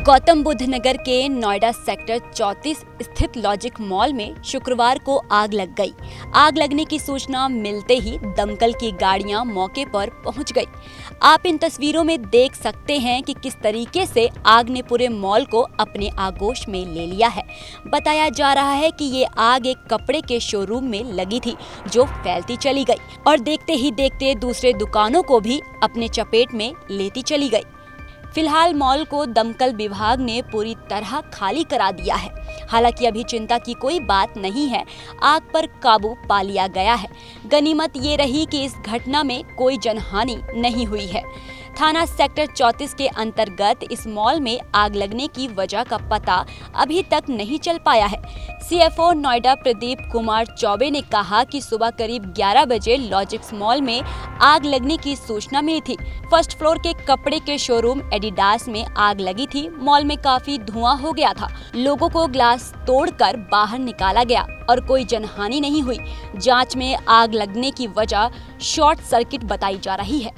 गौतम बुद्ध नगर के नोएडा सेक्टर 34 स्थित logic mall में शुक्रवार को आग लग गई। आग लगने की सूचना मिलते ही दमकल की गाड़ियाँ मौके पर पहुँच गई। आप इन तस्वीरों में देख सकते हैं कि किस तरीके से आग ने पूरे मॉल को अपने आगोश में ले लिया है। बताया जा रहा है कि ये आग एक कपड़े के शोरूम में लगी थी, जो फैलती चली गई और देखते ही देखते दूसरे दुकानों को भी अपने चपेट में लेती चली गई। फ़िलहाल मॉल को दमकल विभाग ने पूरी तरह खाली करा दिया है। हालाँकि अभी चिंता की कोई बात नहीं है। आग पर काबू पा लिया गया है। गनीमत ये रही कि इस घटना में कोई जनहानि नहीं हुई है। थाना सेक्टर 34 के अंतर्गत इस मॉल में आग लगने की वजह का पता अभी तक नहीं चल पाया है। सीएफओ नोएडा प्रदीप कुमार चौबे ने कहा कि सुबह करीब 11 बजे लॉजिक्स मॉल में आग लगने की सूचना मिली थी। फ़र्स्ट फ्लोर के कपड़े के शोरूम एडिडास में आग लगी थी। मॉल में काफ़ी धुआँ हो गया था। लोगों को ग्लास तोड़कर बाहर निकाला गया और कोई जनहानि नहीं हुई। जाँच में आग लगने की वजह शॉर्ट सर्किट बताई जा रही है.